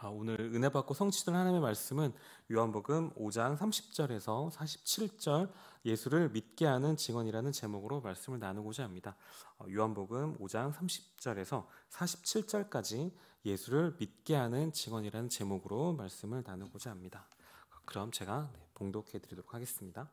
아, 오늘 은혜 받고 성취된 하나님의 말씀은 요한복음 5장 30절에서 47절 예수를 믿게 하는 증언이라는 제목으로 말씀을 나누고자 합니다. 어, 요한복음 5장 30절에서 47절까지 예수를 믿게 하는 증언이라는 제목으로 말씀을 나누고자 합니다. 그럼 제가 네, 봉독해 드리도록 하겠습니다.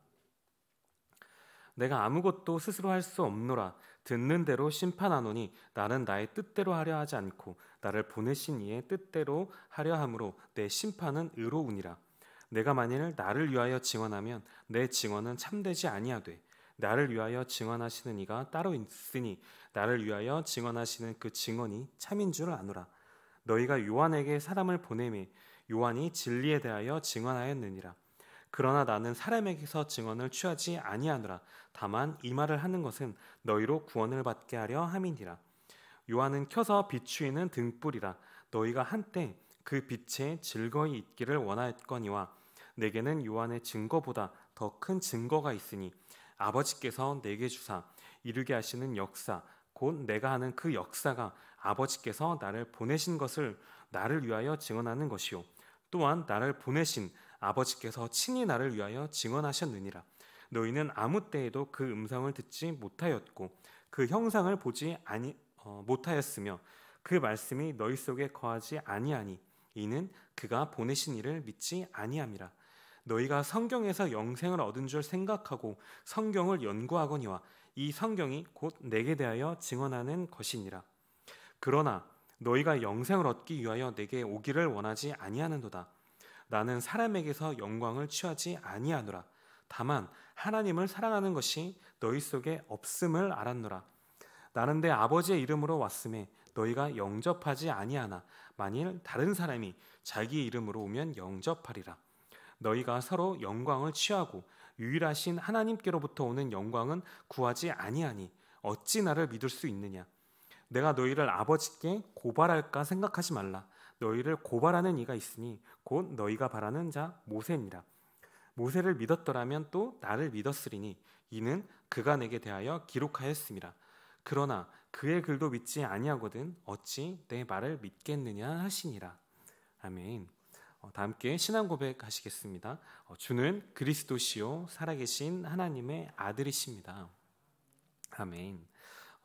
내가 아무것도 스스로 할 수 없노라. 듣는 대로 심판하노니 나는 나의 뜻대로 하려 하지 않고 나를 보내신 이의 뜻대로 하려 함으로 내 심판은 의로우니라. 내가 만일 나를 위하여 증언하면 내 증언은 참되지 아니하되 나를 위하여 증언하시는 이가 따로 있으니 나를 위하여 증언하시는 그 증언이 참인 줄을 아노라. 너희가 요한에게 사람을 보내매 요한이 진리에 대하여 증언하였느니라 그러나 나는 사람에게서 증언을 취하지 아니하노라. 다만 이 말을 하는 것은 너희로 구원을 받게 하려 함이니라. 요한은 켜서 비추이는 등불이라. 너희가 한때 그 빛에 즐거이 있기를 원하였거니와 내게는 요한의 증거보다 더 큰 증거가 있으니 아버지께서 내게 주사 이루게 하시는 역사 곧 내가 하는 그 역사가 아버지께서 나를 보내신 것을 나를 위하여 증언하는 것이요. 또한 나를 보내신 아버지께서 친히 나를 위하여 증언하셨느니라. 너희는 아무 때에도 그 음성을 듣지 못하였고 그 형상을 보지 아니 어, 못하였으며 그 말씀이 너희 속에 거하지 아니하니 이는 그가 보내신 이를 믿지 아니함이라. 너희가 성경에서 영생을 얻은 줄 생각하고 성경을 연구하거니와 이 성경이 곧 내게 대하여 증언하는 것이니라. 그러나 너희가 영생을 얻기 위하여 내게 오기를 원하지 아니하는도다. 나는 사람에게서 영광을 취하지 아니하노라. 다만 하나님을 사랑하는 것이 너희 속에 없음을 알았노라. 나는 내 아버지의 이름으로 왔음에 너희가 영접하지 아니하나 만일 다른 사람이 자기 이름으로 오면 영접하리라. 너희가 서로 영광을 취하고 유일하신 하나님께로부터 오는 영광은 구하지 아니하니 어찌 나를 믿을 수 있느냐? 내가 너희를 아버지께 고발할까 생각하지 말라. 너희를 고발하는 이가 있으니 곧 너희가 바라는 자 모세니라. 모세를 믿었더라면 또 나를 믿었으리니 이는 그가 내게 대하여 기록하였습니다. 그러나 그의 글도 믿지 아니하거든 어찌 내 말을 믿겠느냐 하시니라. 아멘. 어, 다 함께 신앙 고백하시겠습니다. 어, 주는 그리스도시요 살아계신 하나님의 아들이십니다. 아멘.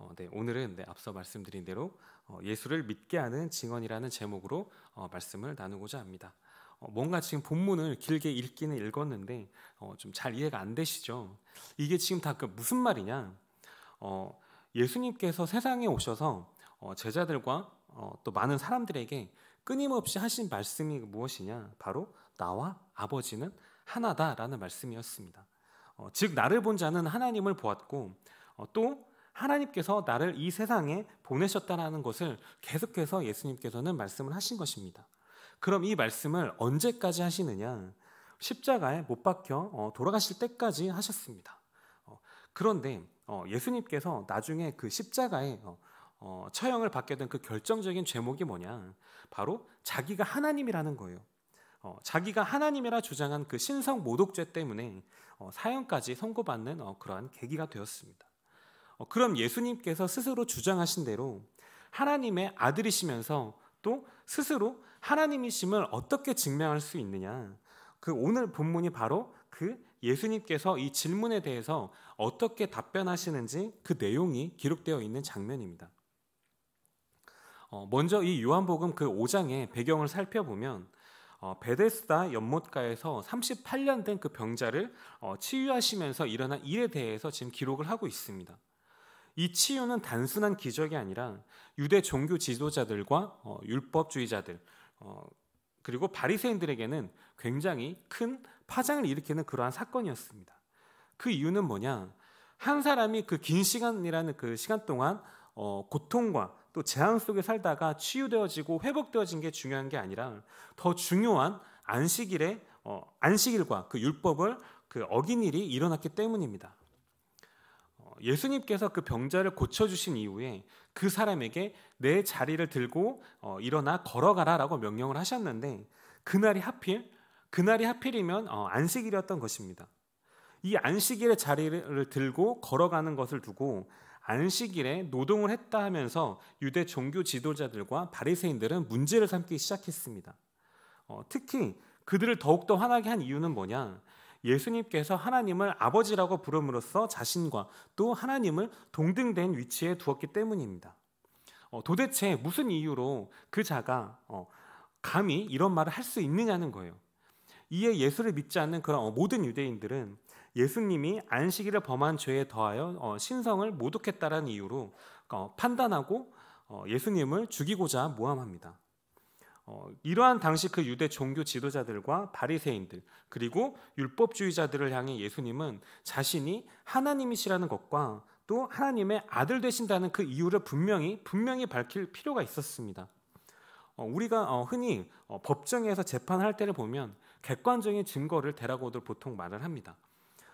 어, 네, 오늘은 네, 앞서 말씀드린 대로 어, 예수를 믿게 하는 증언이라는 제목으로 어, 말씀을 나누고자 합니다. 어, 뭔가 지금 본문을 길게 읽기는 읽었는데 어, 좀잘 이해가 안 되시죠? 이게 지금 다 그 무슨 말이냐? 어, 예수님께서 세상에 오셔서 어, 제자들과 어, 또 많은 사람들에게 끊임없이 하신 말씀이 무엇이냐? 바로 나와 아버지는 하나다라는 말씀이었습니다. 어, 즉 나를 본 자는 하나님을 보았고 어, 또 하나님께서 나를 이 세상에 보내셨다는 것을 계속해서 예수님께서는 말씀을 하신 것입니다. 그럼 이 말씀을 언제까지 하시느냐? 십자가에 못 박혀 어, 돌아가실 때까지 하셨습니다. 어, 그런데 어, 예수님께서 나중에 그 십자가에 처형을 받게 된 그 결정적인 죄목이 뭐냐? 바로 자기가 하나님이라는 거예요. 자기가 하나님이라 주장한 그 신성 모독죄 때문에 사형까지 선고받는 그러한 계기가 되었습니다. 어, 그럼 예수님께서 스스로 주장하신 대로 하나님의 아들이시면서 또 스스로 하나님이심을 어떻게 증명할 수 있느냐? 그 오늘 본문이 바로 그 예수님께서 이 질문에 대해서 어떻게 답변하시는지 그 내용이 기록되어 있는 장면입니다. 어, 먼저 이 요한복음 그 5장의 배경을 살펴보면 어, 베데스다 연못가에서 38년 된 그 병자를 치유하시면서 일어난 일에 대해서 지금 기록을 하고 있습니다. 이 치유는 단순한 기적이 아니라 유대 종교 지도자들과 어, 율법주의자들 어, 그리고 바리새인들에게는 굉장히 큰 파장을 일으키는 그러한 사건이었습니다. 그 이유는 뭐냐? 한 사람이 그 긴 시간이라는 그 시간 동안 어, 고통과 또 재앙 속에 살다가 치유되어지고 회복되어진 게 중요한 게 아니라 더 중요한 안식일에 어, 안식일과 그 율법을 그 어긴 일이 일어났기 때문입니다. 예수님께서 그 병자를 고쳐주신 이후에 그 사람에게 내 자리를 들고 어, 일어나 걸어가라라고 명령을 하셨는데 그날이 하필 그날이 하필이면 어, 안식일이었던 것입니다. 이 안식일의 자리를 들고 걸어가는 것을 두고 안식일에 노동을 했다 하면서 유대 종교 지도자들과 바리새인들은 문제를 삼기 시작했습니다. 어, 특히 그들을 더욱더 화나게 한 이유는 뭐냐? 예수님께서 하나님을 아버지라고 부름으로써 자신과 또 하나님을 동등된 위치에 두었기 때문입니다. 어, 도대체 무슨 이유로 그 자가 어, 감히 이런 말을 할 수 있느냐는 거예요. 이에 예수를 믿지 않는 그런 어, 모든 유대인들은 예수님이 안식일을 범한 죄에 더하여 어, 신성을 모독했다라는 이유로 어, 판단하고 어, 예수님을 죽이고자 모함합니다. 어, 이러한 당시 그 유대 종교 지도자들과 바리새인들 그리고 율법주의자들을 향해 예수님은 자신이 하나님이시라는 것과 또 하나님의 아들 되신다는 그 이유를 분명히 분명히 밝힐 필요가 있었습니다. 어, 우리가 어, 흔히 어, 법정에서 재판할 때를 보면 객관적인 증거를 대라고들 보통 말을 합니다.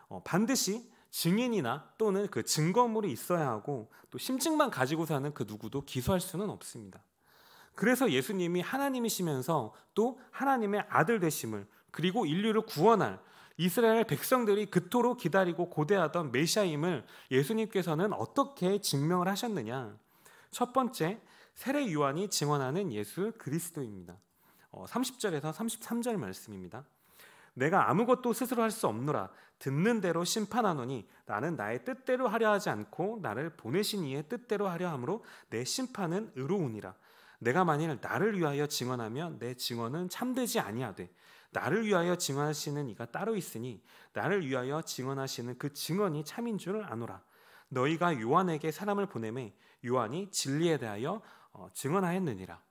어, 반드시 증인이나 또는 그 증거물이 있어야 하고 또 심증만 가지고 사는 그 누구도 기소할 수는 없습니다. 그래서 예수님이 하나님이시면서 또 하나님의 아들 되심을 그리고 인류를 구원할 이스라엘 백성들이 그토록 기다리고 고대하던 메시아임을 예수님께서는 어떻게 증명을 하셨느냐? 첫 번째, 세례 요한이 증언하는 예수 그리스도입니다. 30절에서 어, 33절 말씀입니다. 내가 아무것도 스스로 할 수 없노라 듣는 대로 심판하노니 나는 나의 뜻대로 하려 하지 않고 나를 보내신 이의 뜻대로 하려 함으로 내 심판은 의로우니라 내가 만일 나를 위하여 증언하면 내 증언은 참되지 아니하되 나를 위하여 증언하시는 이가 따로 있으니 나를 위하여 증언하시는 그 증언이 참인 줄을 아노라 너희가 요한에게 사람을 보내매 요한이 진리에 대하여 어, 증언하였느니라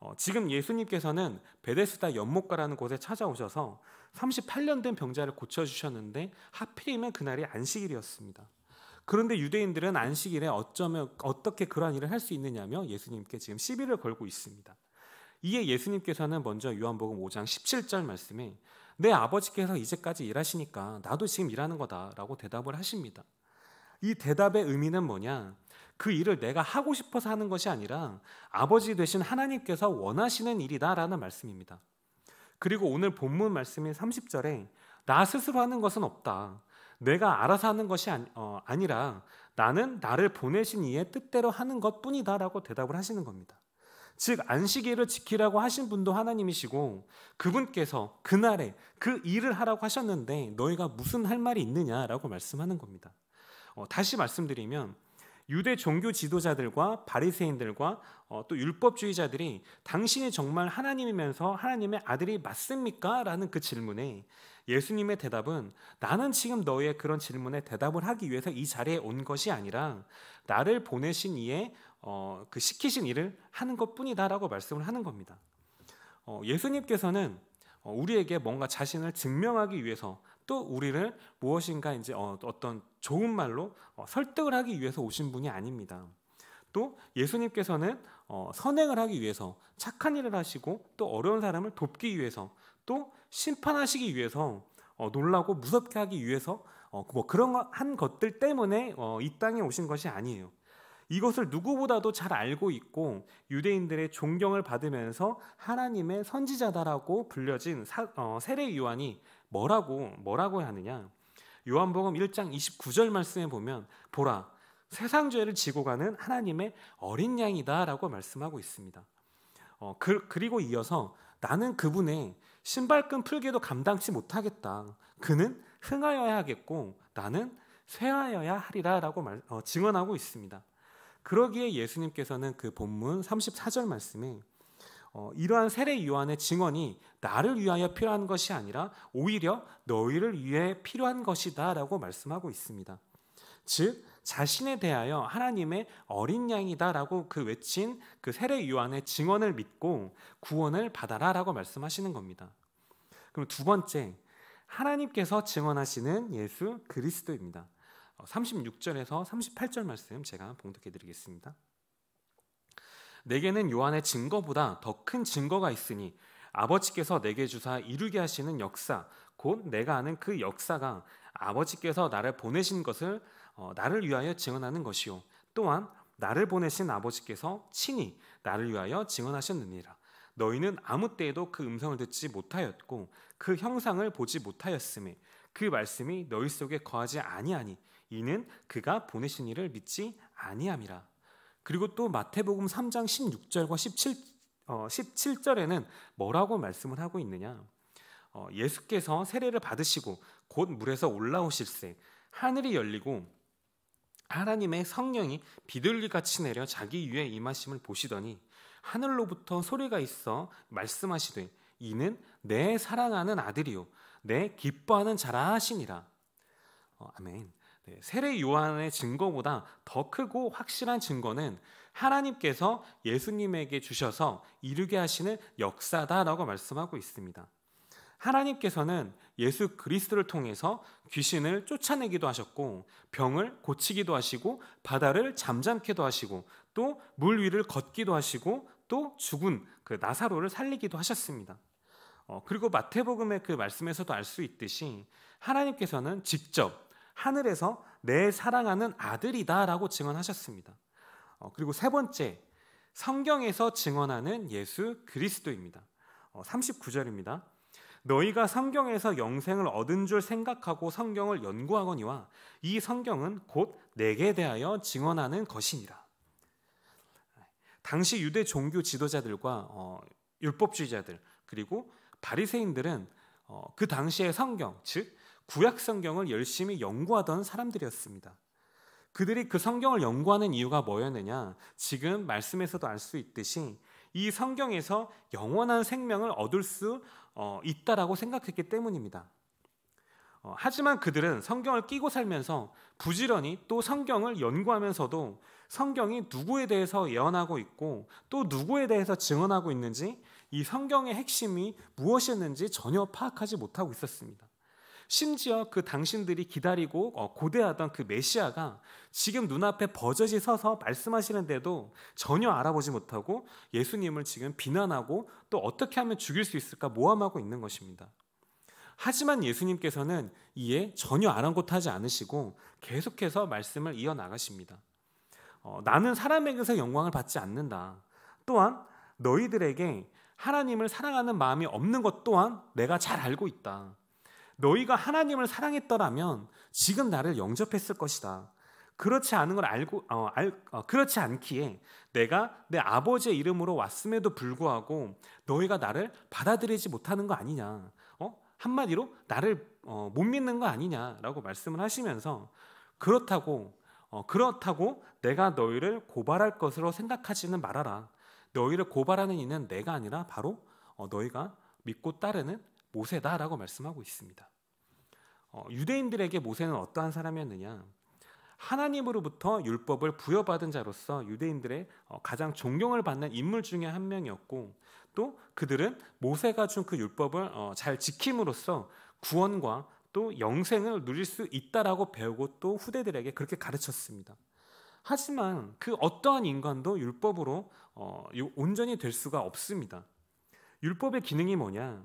어, 지금 예수님께서는 베데스다 연못가라는 곳에 찾아오셔서 38년 된 병자를 고쳐주셨는데 하필이면 그날이 안식일이었습니다. 그런데 유대인들은 안식일에 어쩌면 어떻게 그러한 일을 할 수 있느냐며 예수님께 지금 시비를 걸고 있습니다. 이에 예수님께서는 먼저 요한복음 5장 17절 말씀에 내 아버지께서 이제까지 일하시니까 나도 지금 일하는 거다라고 대답을 하십니다. 이 대답의 의미는 뭐냐? 그 일을 내가 하고 싶어서 하는 것이 아니라 아버지 되신 하나님께서 원하시는 일이다라는 말씀입니다. 그리고 오늘 본문 말씀인 30절에 나 스스로 하는 것은 없다. 내가 알아서 하는 것이 아니, 어, 아니라 나는 나를 보내신 이의 뜻대로 하는 것뿐이다라고 대답을 하시는 겁니다. 즉 안식일을 지키라고 하신 분도 하나님이시고 그분께서 그날에 그 일을 하라고 하셨는데 너희가 무슨 할 말이 있느냐라고 말씀하는 겁니다. 어, 다시 말씀드리면 유대 종교 지도자들과 바리새인들과 어, 또 율법주의자들이 당신이 정말 하나님이면서 하나님의 아들이 맞습니까? 라는 그 질문에 예수님의 대답은 나는 지금 너의 그런 질문에 대답을 하기 위해서 이 자리에 온 것이 아니라 나를 보내신 이의 어, 그 시키신 일을 하는 것뿐이다라고 말씀을 하는 겁니다. 어, 예수님께서는 어, 우리에게 뭔가 자신을 증명하기 위해서 또 우리를 무엇인가 이제 어, 어떤 좋은 말로 어, 설득을 하기 위해서 오신 분이 아닙니다. 또 예수님께서는 어, 선행을 하기 위해서 착한 일을 하시고 또 어려운 사람을 돕기 위해서 또 심판하시기 위해서 놀라고 무섭게 하기 위해서 뭐 그런 한 것들 때문에 이 땅에 오신 것이 아니에요. 이것을 누구보다도 잘 알고 있고 유대인들의 존경을 받으면서 하나님의 선지자다라고 불려진 세례 요한이 뭐라고 뭐라고 하느냐? 요한복음 1장 29절 말씀에 보면 보라 세상 죄를 지고 가는 하나님의 어린 양이다라고 말씀하고 있습니다. 어, 그, 그리고 이어서 나는 그분의 신발끈 풀기도 감당치 못하겠다. 그는 흥하여야 하겠고 나는 쇠하여야 하리라라고 말, 어, 증언하고 있습니다. 그러기에 예수님께서는 그 본문 34절 말씀에 어, 이러한 세례 요한의 증언이 나를 위하여 필요한 것이 아니라 오히려 너희를 위해 필요한 것이다라고 말씀하고 있습니다. 즉 자신에 대하여 하나님의 어린 양이다라고 그 외친 그 세례 요한의 증언을 믿고 구원을 받아라라고 말씀하시는 겁니다. 그럼 두 번째 하나님께서 증언하시는 예수 그리스도입니다. 36절에서 어, 38절 말씀 제가 봉독해 드리겠습니다. 내게는 요한의 증거보다 더 큰 증거가 있으니 아버지께서 내게 주사 이루게 하시는 역사 곧 내가 아는 그 역사가 아버지께서 나를 보내신 것을 어, 나를 위하여 증언하는 것이요. 또한 나를 보내신 아버지께서 친히 나를 위하여 증언하셨느니라. 너희는 아무 때에도 그 음성을 듣지 못하였고 그 형상을 보지 못하였음에 그 말씀이 너희 속에 거하지 아니하니 이는 그가 보내신 이를 믿지 아니함이라 그리고 또 마태복음 3장 16절과 17 어, 17절에는 뭐라고 말씀을 하고 있느냐? 어, 예수께서 세례를 받으시고 곧 물에서 올라오실새 하늘이 열리고 하나님의 성령이 비둘기 같이 내려 자기 위에 임하심을 보시더니 하늘로부터 소리가 있어 말씀하시되 이는 내 사랑하는 아들이요 내 기뻐하는 자라 하시니라. 어, 아멘. 네, 세례 요한의 증거보다 더 크고 확실한 증거는 하나님께서 예수님에게 주셔서 이루게 하시는 역사다라고 말씀하고 있습니다. 하나님께서는 예수 그리스도를 통해서 귀신을 쫓아내기도 하셨고 병을 고치기도 하시고 바다를 잠잠케도 하시고 또 물 위를 걷기도 하시고 또 죽은 그 나사로를 살리기도 하셨습니다. 어, 그리고 마태복음의 그 말씀에서도 알 수 있듯이 하나님께서는 직접 하늘에서 내 사랑하는 아들이다라고 증언하셨습니다. 어, 그리고 세 번째, 성경에서 증언하는 예수 그리스도입니다. 어, 39절입니다. 너희가 성경에서 영생을 얻은 줄 생각하고 성경을 연구하거니와 이 성경은 곧 내게 대하여 증언하는 것이니라. 당시 유대 종교 지도자들과 어, 율법주의자들 그리고 바리새인들은 어, 그 당시의 성경, 즉 구약 성경을 열심히 연구하던 사람들이었습니다. 그들이 그 성경을 연구하는 이유가 뭐였느냐? 지금 말씀에서도 알 수 있듯이 이 성경에서 영원한 생명을 얻을 수 어, 있다라고 생각했기 때문입니다. 어, 하지만 그들은 성경을 끼고 살면서 부지런히 또 성경을 연구하면서도 성경이 누구에 대해서 예언하고 있고 또 누구에 대해서 증언하고 있는지 이 성경의 핵심이 무엇이었는지 전혀 파악하지 못하고 있었습니다. 심지어 그 당신들이 기다리고 어, 고대하던 그 메시아가 지금 눈앞에 버젓이 서서 말씀하시는데도 전혀 알아보지 못하고 예수님을 지금 비난하고 또 어떻게 하면 죽일 수 있을까 모함하고 있는 것입니다. 하지만 예수님께서는 이에 전혀 아랑곳하지 않으시고 계속해서 말씀을 이어 나가십니다. 어, 나는 사람에게서 영광을 받지 않는다. 또한 너희들에게 하나님을 사랑하는 마음이 없는 것 또한 내가 잘 알고 있다. 너희가 하나님을 사랑했더라면 지금 나를 영접했을 것이다. 그렇지 않은 걸 알고 어, 알, 어, 그렇지 않기에 내가 내 아버지의 이름으로 왔음에도 불구하고 너희가 나를 받아들이지 못하는 거 아니냐? 어? 한마디로 나를 어, 못 믿는 거 아니냐라고 말씀을 하시면서 그렇다고 어, 그렇다고 내가 너희를 고발할 것으로 생각하지는 말아라. 너희를 고발하는 이는 내가 아니라 바로 어, 너희가 믿고 따르는 모세다라고 말씀하고 있습니다. 어, 유대인들에게 모세는 어떠한 사람이었느냐? 하나님으로부터 율법을 부여받은 자로서 유대인들의 어, 가장 존경을 받는 인물 중에 한 명이었고 또 그들은 모세가 준 그 율법을 어, 잘 지킴으로써 구원과 또 영생을 누릴 수 있다라고 배우고 또 후대들에게 그렇게 가르쳤습니다. 하지만 그 어떠한 인간도 율법으로 어, 온전히 될 수가 없습니다. 율법의 기능이 뭐냐?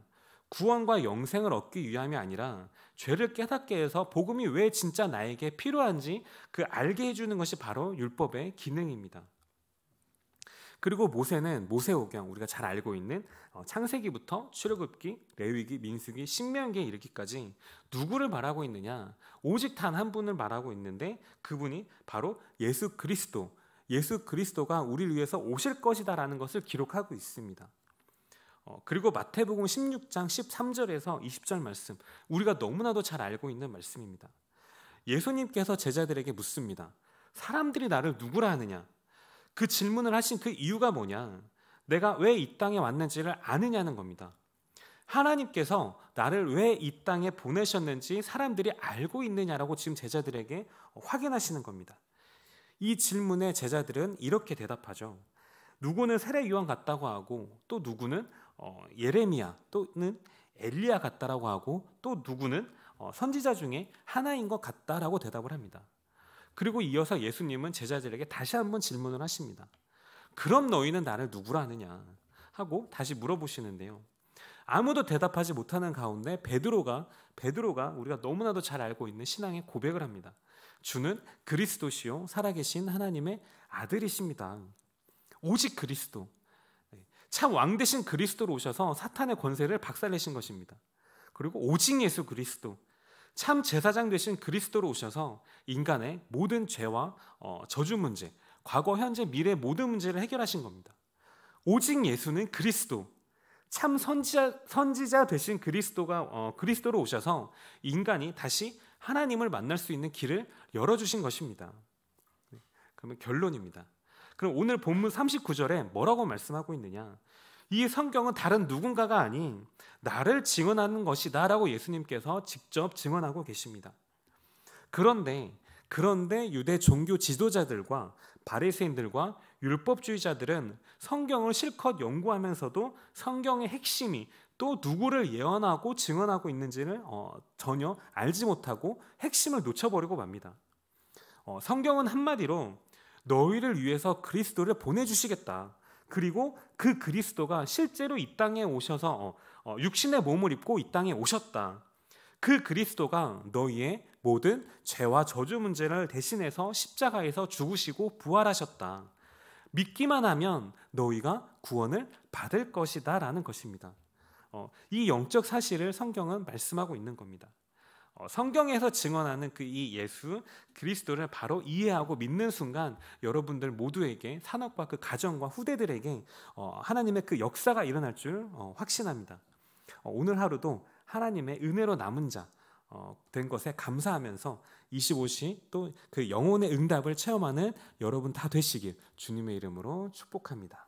구원과 영생을 얻기 위함이 아니라 죄를 깨닫게 해서 복음이 왜 진짜 나에게 필요한지 그 알게 해주는 것이 바로 율법의 기능입니다. 그리고 모세는 모세오경 우리가 잘 알고 있는 어, 창세기부터 출애굽기, 레위기, 민수기, 신명기에 이르기까지 누구를 말하고 있느냐? 오직 단 한 분을 말하고 있는데 그분이 바로 예수 그리스도. 예수 그리스도가 우리를 위해서 오실 것이다라는 것을 기록하고 있습니다. 어, 그리고 마태복음 16장 13절에서 20절 말씀 우리가 너무나도 잘 알고 있는 말씀입니다. 예수님께서 제자들에게 묻습니다. 사람들이 나를 누구라 하느냐? 그 질문을 하신 그 이유가 뭐냐? 내가 왜 이 땅에 왔는지를 아느냐는 겁니다. 하나님께서 나를 왜 이 땅에 보내셨는지 사람들이 알고 있느냐라고 지금 제자들에게 확인하시는 겁니다. 이 질문에 제자들은 이렇게 대답하죠. 누구는 세례 요한 같다고 하고 또 누구는 어, 예레미야 또는 엘리야 같다라고 하고 또 누구는 어, 선지자 중에 하나인 것 같다라고 대답을 합니다. 그리고 이어서 예수님은 제자들에게 다시 한번 질문을 하십니다. 그럼 너희는 나를 누구라 하느냐 하고 다시 물어보시는데요. 아무도 대답하지 못하는 가운데 베드로가 베드로가 우리가 너무나도 잘 알고 있는 신앙의 고백을 합니다. 주는 그리스도시요 살아계신 하나님의 아들이십니다. 오직 그리스도. 참 왕 대신 그리스도로 오셔서 사탄의 권세를 박살내신 것입니다. 그리고 오직 예수 그리스도 참 제사장 되신 그리스도로 오셔서 인간의 모든 죄와 어, 저주 문제, 과거, 현재, 미래 모든 문제를 해결하신 겁니다. 오직 예수는 그리스도, 참 선지자, 선지자 되신 그리스도가 어, 그리스도로 오셔서 인간이 다시 하나님을 만날 수 있는 길을 열어주신 것입니다. 네, 그러면 결론입니다. 그럼 오늘 본문 39절에 뭐라고 말씀하고 있느냐? 이 성경은 다른 누군가가 아닌 나를 증언하는 것이다라고 예수님께서 직접 증언하고 계십니다. 그런데 그런데 유대 종교 지도자들과 바리새인들과 율법주의자들은 성경을 실컷 연구하면서도 성경의 핵심이 또 누구를 예언하고 증언하고 있는지를 어, 전혀 알지 못하고 핵심을 놓쳐버리고 맙니다. 어, 성경은 한마디로 너희를 위해서 그리스도를 보내주시겠다. 그리고 그 그리스도가 실제로 이 땅에 오셔서 어, 어, 육신의 몸을 입고 이 땅에 오셨다. 그 그리스도가 너희의 모든 죄와 저주 문제를 대신해서 십자가에서 죽으시고 부활하셨다. 믿기만 하면 너희가 구원을 받을 것이다 라는 것입니다. 어, 이 영적 사실을 성경은 말씀하고 있는 겁니다. 어, 성경에서 증언하는 그 이 예수 그리스도를 바로 이해하고 믿는 순간 여러분들 모두에게 산업과 그 가정과 후대들에게 어, 하나님의 그 역사가 일어날 줄 어, 확신합니다. 오늘 하루도 하나님의 은혜로 남은 자 된 것에 감사하면서 25시 또 그 영혼의 응답을 체험하는 여러분 다 되시길 주님의 이름으로 축복합니다.